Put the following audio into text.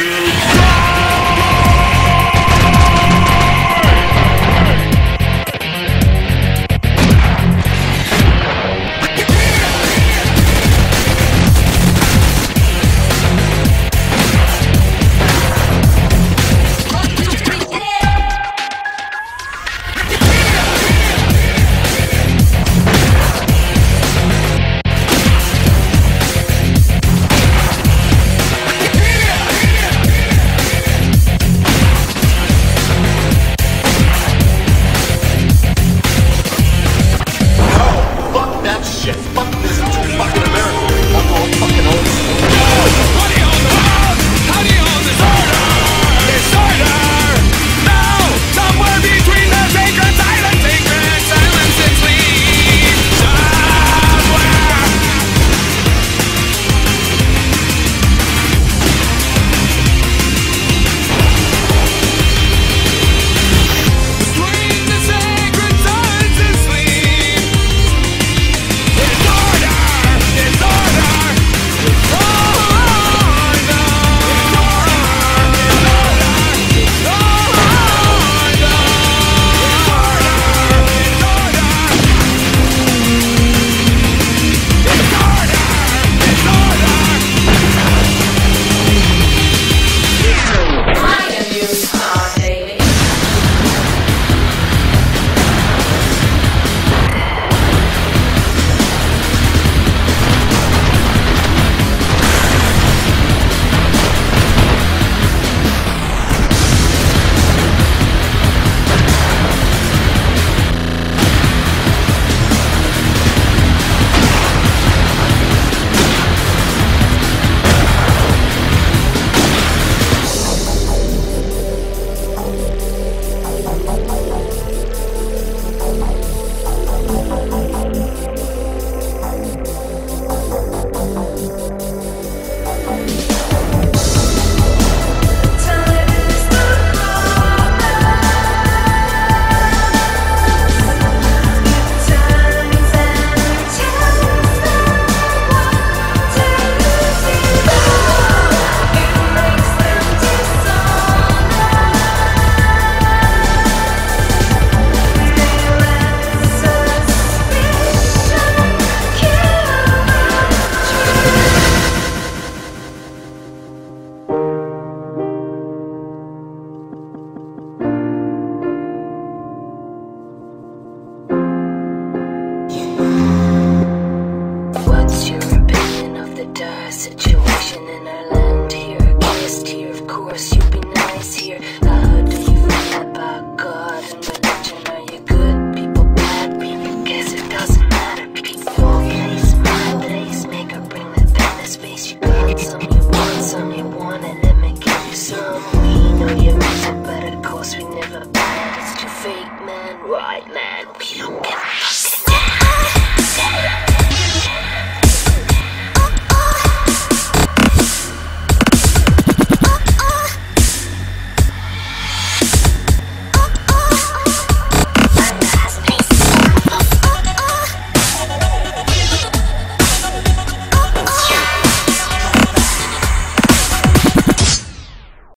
Kill. right, man.